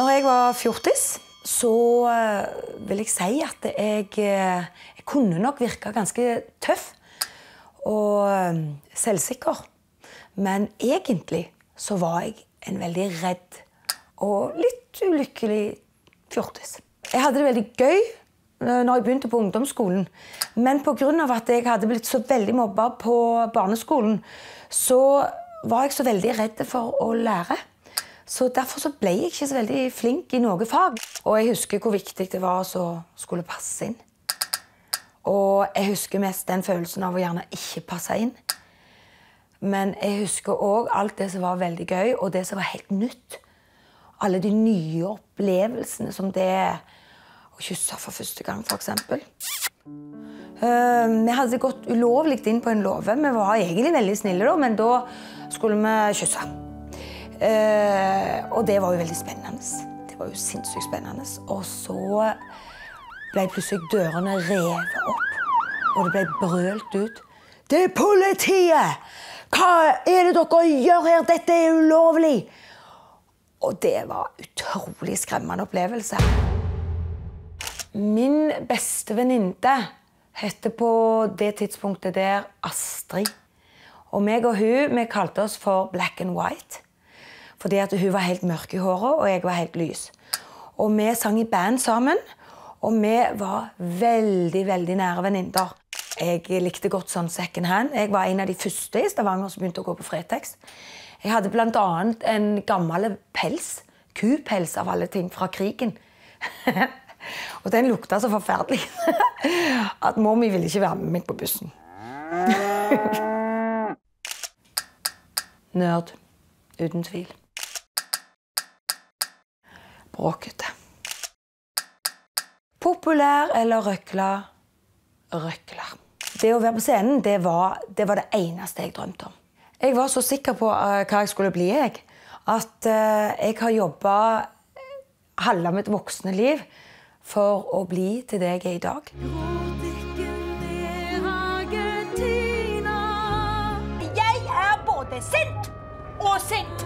Når jeg var fjortis, så eh, vil jeg si at jeg, eh, jeg kunne nok virke ganske tøff og eh, selvsikker. Men egentlig så var jeg en veldig redd og litt ulykkelig fjortis. Jeg hadde det veldig gøy når jeg begynte på ungdomsskolen. Men pga. at jeg hadde blitt så veldig mobba på barneskolen, så var jeg så veldig redd for å lære. Så Derfor så ble jeg ikke så veldig flink i noe fag. Og jeg husker hvor viktig det var å skulle passe inn. Og jeg husker mest den følelsen av å gjerne ikke passe inn. Men jeg husker òg alt det som var veldig gøy, og det som var helt nytt. Alle de nye opplevelsene som det å kysse for første gang, f.eks. Uh, vi hadde gått ulovlig inn på en låve. Vi var egentlig veldig snille, da, men da skulle vi kysse. Uh, og det var jo veldig spennende. Det var jo sinnssykt spennende. Og så ble plutselig dørene revet opp, og det ble brølt ut. Det er politiet! Hva er det dere gjør her? Dette er ulovlig! Og det var utrolig skremmende opplevelse. Min beste venninne heter på det tidspunktet der Astrid. Og meg og hun vi kalte oss for Black and White. Fordi at hun var helt mørk i håret, og jeg var helt lys. Og vi sang i band sammen, og vi var veldig, veldig nære venninner. Jeg likte godt sånn second hand. Jeg var en av de første i Stavanger som begynte å gå på Fretex. Jeg hadde bl.a. en gammel pels, kupels av alle ting, fra krigen. og den lukta så forferdelig at mor ville ikke være med meg på bussen. Nerd. Uten tvil bråkete. Populær eller røkla? Røkla. Det å være på scenen det var, det var, det eneste jeg drømte om. Jeg var så sikker på uh, hva jeg skulle bli, jeg, at uh, jeg har jobba halve mitt voksne liv for å bli til det jeg er i dag. Jeg er både sint og sint.